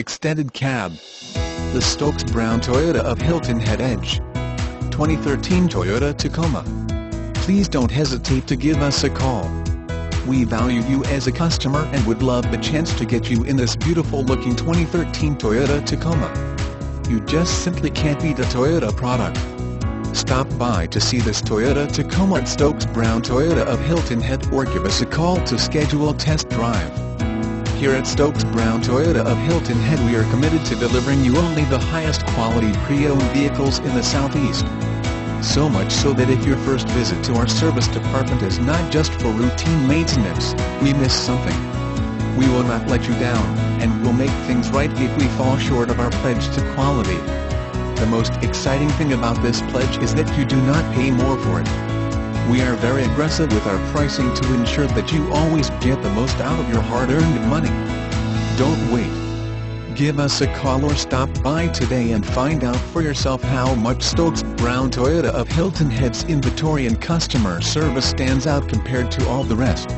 Extended Cab The Stokes Brown Toyota of Hilton Head Edge 2013 Toyota Tacoma Please don't hesitate to give us a call. We value you as a customer and would love the chance to get you in this beautiful looking 2013 Toyota Tacoma. You just simply can't beat a Toyota product. Stop by to see this Toyota Tacoma at Stokes Brown Toyota of Hilton Head or give us a call to schedule a test drive. Here at Stokes Brown Toyota of Hilton Head we are committed to delivering you only the highest quality pre-owned vehicles in the Southeast. So much so that if your first visit to our service department is not just for routine maintenance, we miss something. We will not let you down, and we'll make things right if we fall short of our pledge to quality. The most exciting thing about this pledge is that you do not pay more for it. We are very aggressive with our pricing to ensure that you always get the most out of your hard-earned money. Don't wait. Give us a call or stop by today and find out for yourself how much Stokes Brown Toyota of Hilton Head's inventory and customer service stands out compared to all the rest.